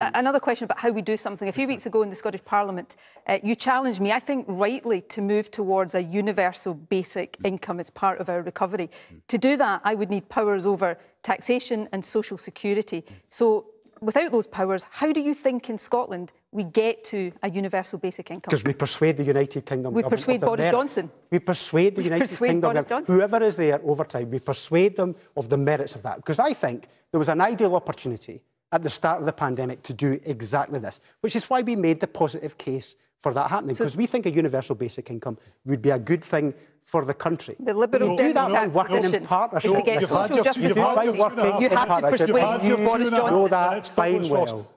Another question about how we do something. A few weeks ago in the Scottish Parliament, uh, you challenged me, I think rightly, to move towards a universal basic mm. income as part of our recovery. Mm. To do that, I would need powers over taxation and social security. Mm. So without those powers, how do you think in Scotland we get to a universal basic income? Because we persuade the United Kingdom We persuade Boris merit. Johnson. We persuade the we United persuade Kingdom, Boris Johnson. whoever is there over time, we persuade them of the merits of that. Because I think there was an ideal opportunity at the start of the pandemic to do exactly this, which is why we made the positive case for that happening, because so, we think a universal basic income would be a good thing for the country. The Liberal do that by working in partnership. Get social justice policy. You have to persuade Boris Johnson. No, that's fine well.